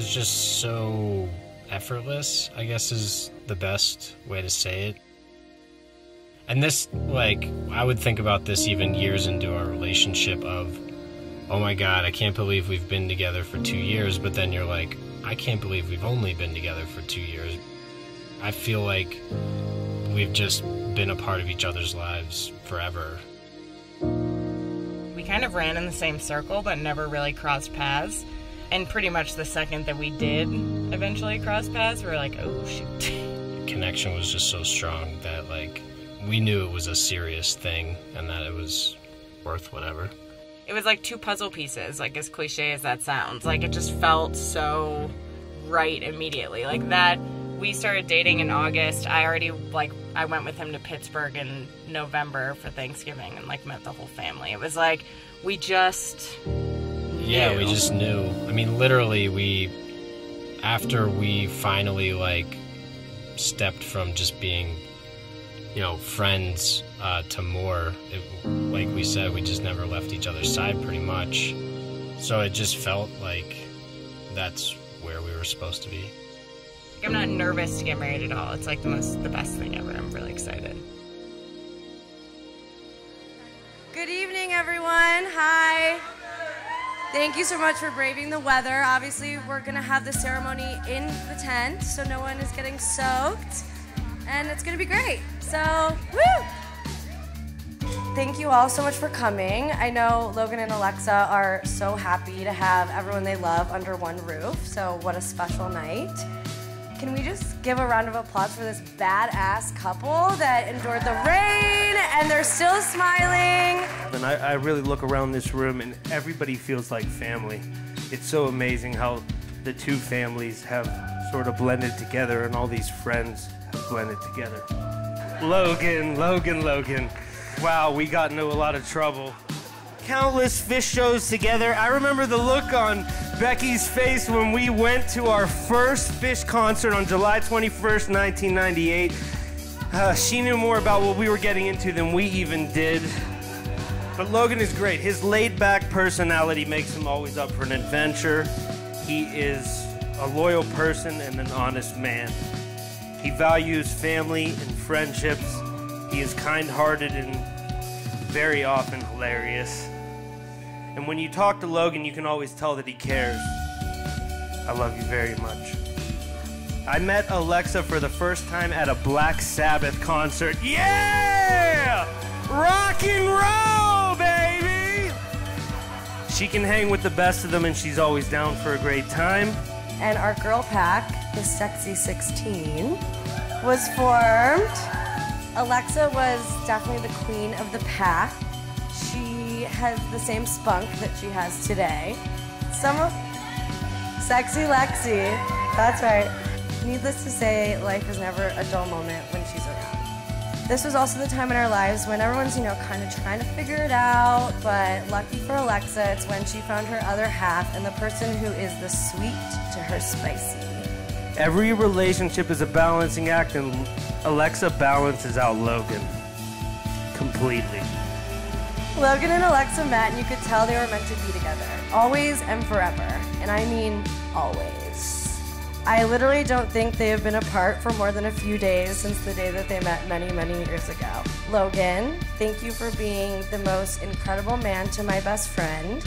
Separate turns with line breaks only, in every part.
was just so effortless, I guess is the best way to say it. And this, like, I would think about this even years into our relationship of, oh my god, I can't believe we've been together for two years, but then you're like, I can't believe we've only been together for two years. I feel like we've just been a part of each other's lives forever.
We kind of ran in the same circle, but never really crossed paths. And pretty much the second that we did eventually cross paths, we were like, oh shoot.
Connection was just so strong that, like, we knew it was a serious thing and that it was worth whatever.
It was like two puzzle pieces, like as cliche as that sounds. Like it just felt so right immediately. Like that we started dating in August. I already like I went with him to Pittsburgh in November for Thanksgiving and like met the whole family. It was like we just
Yeah, we just knew. I mean, literally, we after we finally like stepped from just being, you know, friends uh, to more. It, like we said, we just never left each other's side, pretty much. So it just felt like that's where we were supposed to be.
I'm not nervous to get married at all. It's like the most the best thing ever. I'm really excited.
Good evening, everyone. Hi. Thank you so much for braving the weather. Obviously, we're to have the ceremony in the tent, so no one is getting soaked. And it's to be great. So, woo! Thank you all so much for coming. I know Logan and Alexa are so happy to have everyone they love under one roof, so what a special night. Can we just give a round of applause for this badass couple that endured the rain and they're still smiling?
And I, I really look around this room and everybody feels like family. It's so amazing how the two families have sort of blended together and all these friends have blended together. Logan, Logan, Logan. Wow, we got into a lot of trouble. Countless Phish shows together. I remember the look on Becky's face when we went to our first Phish concert on July 21st, 1998. Uh, she knew more about what we were getting into than we even did. But Logan is great. His laid back personality makes him always up for an adventure. He is a loyal person and an honest man. He values family and friendships. He is kind hearted and very often hilarious. And when you talk to Logan, you can always tell that he cares. I love you very much. I met Alexa for the first time at a Black Sabbath concert. Yeah! Rock and roll, baby! She can hang with the best of them and she's always down for a great time.
And our girl pack, the Sexy 16, was formed. Alexa was definitely the queen of the pack. She has the same spunk that she has today. Some of Sexy Lexi. That's right. Needless to say, life is never a dull moment when she's around. This was also the time in our lives when everyone's, you know, kind of trying to figure it out, but lucky for Alexa, it's when she found her other half and the person who is the sweet to her spicy.
Every relationship is a balancing act, and Alexa balances out Logan completely.
Logan and Alexa met, and you could tell they were meant to be together. Always and forever. And I mean always. I literally don't think they have been apart for more than a few days since the day that they met many, many years ago. Logan, thank you for being the most incredible man to my best friend.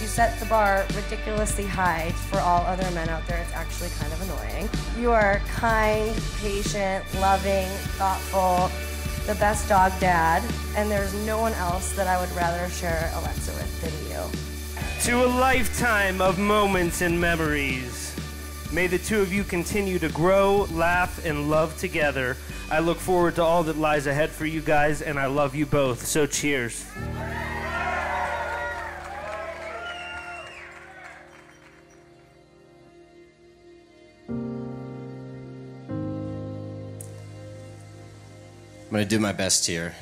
You set the bar ridiculously high for all other men out there. It's actually kind of annoying. You are kind, patient, loving, thoughtful, the best dog dad, and there's no one else that I would rather share Alexa with than you.
To a lifetime of moments and memories. May the two of you continue to grow, laugh, and love together. I look forward to all that lies ahead for you guys, and I love you both. So cheers.
I'm going to do my best here.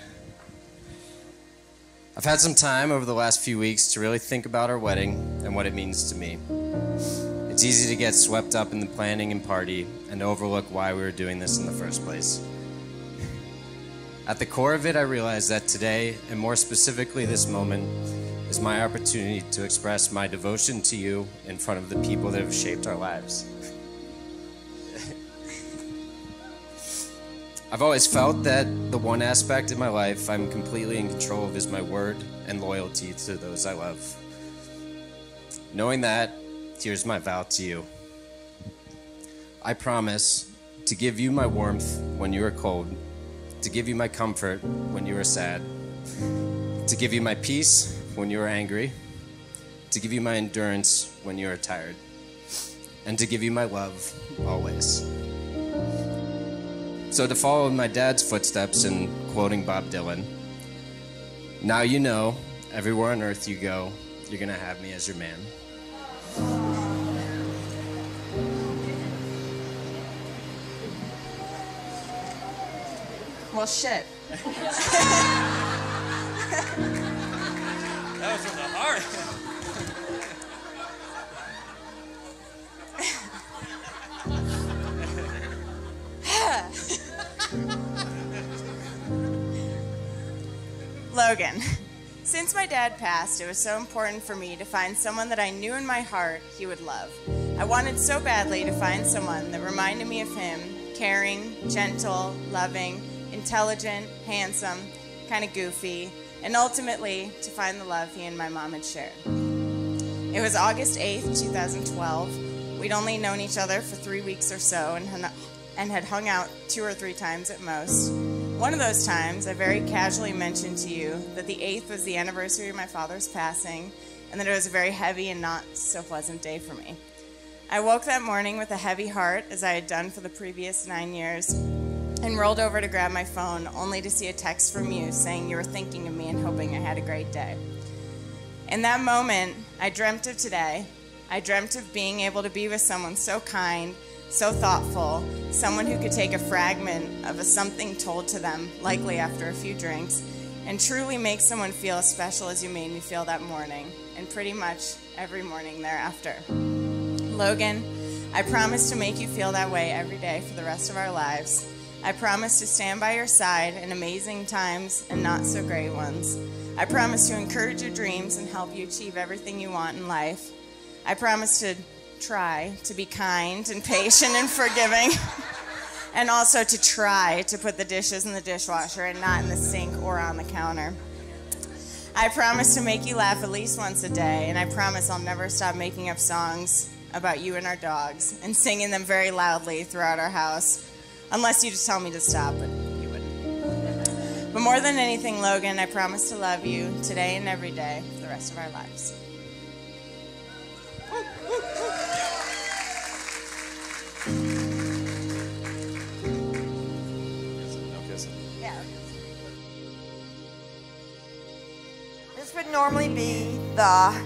I've had some time over the last few weeks to really think about our wedding and what it means to me. It's easy to get swept up in the planning and party and overlook why we were doing this in the first place. At the core of it, I realize that today, and more specifically this moment,
is my opportunity to express my devotion to you in front of the people that have shaped our lives. I've always felt that the one aspect in my life I'm completely in control of is my word and loyalty to those I love. Knowing that, here's my vow to you. I promise to give you my warmth when you are cold, to give you my comfort when you are sad, to give you my peace when you are angry, to give you my endurance when you are tired, and to give you my love always. So, to follow in my dad's footsteps in quoting Bob Dylan, now you know, everywhere on earth you go, you're gonna have me as your man.
Well, shit.
Logan, since my dad passed, it was so important for me to find someone that I knew in my heart he would love. I wanted so badly to find someone that reminded me of him caring, gentle, loving, intelligent, handsome, kind of goofy, and ultimately to find the love he and my mom had shared. It was August 8th, 2012. We'd only known each other for three weeks or so and, and had hung out two or three times at most. One of those times, I very casually mentioned to you that the 8th was the anniversary of my father's passing and that it was a very heavy and not so pleasant day for me. I woke that morning with a heavy heart, as I had done for the previous nine years, and rolled over to grab my phone, only to see a text from you saying you were thinking of me and hoping I had a great day. In that moment, I dreamt of today. I dreamt of being able to be with someone so kind, so thoughtful, someone who could take a fragment of a something told to them, likely after a few drinks, and truly make someone feel as special as you made me feel that morning, and pretty much every morning thereafter. Logan, I promise to make you feel that way every day for the rest of our lives. I promise to stand by your side in amazing times and not so great ones. I promise to encourage your dreams and help you achieve everything you want in life. I promise to try to be kind and patient and forgiving. and also to try to put the dishes in the dishwasher and not in the sink or on the counter. I promise to make you laugh at least once a day, and I promise I'll never stop making up songs about you and our dogs and singing them very loudly throughout our house. Unless you just tell me to stop, but you wouldn't. But more than anything, Logan, I promise to love you today and every day for the rest of our lives.
This would normally be the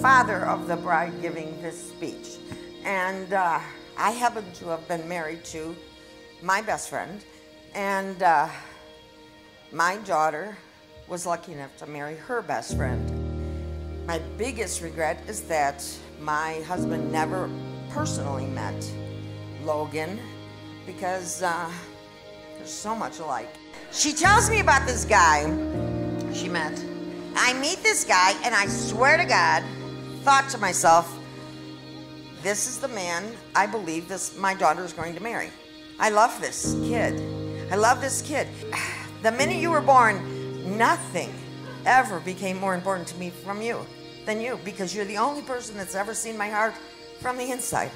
father of the bride giving this speech. And uh, I happen to have been married to my best friend, and uh, my daughter was lucky enough to marry her best friend. My biggest regret is that my husband never personally met Logan because uh, there's so much alike. She tells me about this guy she met. I meet this guy, and I swear to God, thought to myself, this is the man I believe this my daughter is going to marry. I love this kid. I love this kid. The minute you were born, nothing ever became more important to me from you than you because you're the only person that's ever seen my heart from the inside.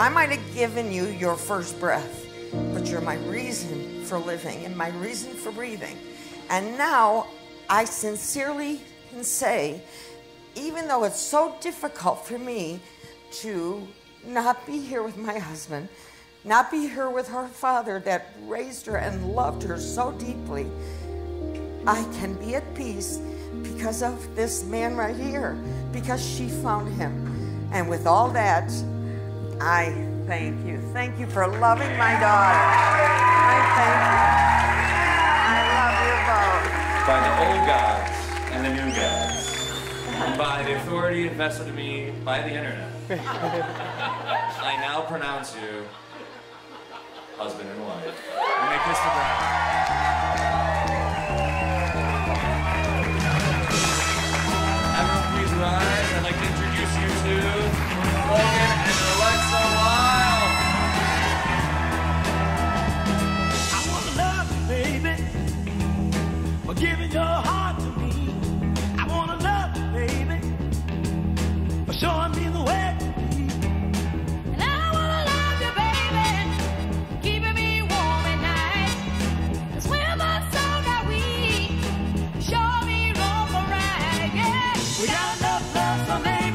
I might have given you your first breath, but you're my reason for living and my reason for breathing. And now I sincerely can say, even though it's so difficult for me to not be here with my husband, not be here with her father that raised her and loved her so deeply, I can be at peace because of this man right here, because she found him. And with all that, I thank you. Thank you for loving my daughter. I thank you
by the old gods and the new gods, and by the authority invested in me by the internet, I now pronounce you husband and wife. And they kiss the
ground. Everyone please rise. I'd like to introduce you to Logan for me.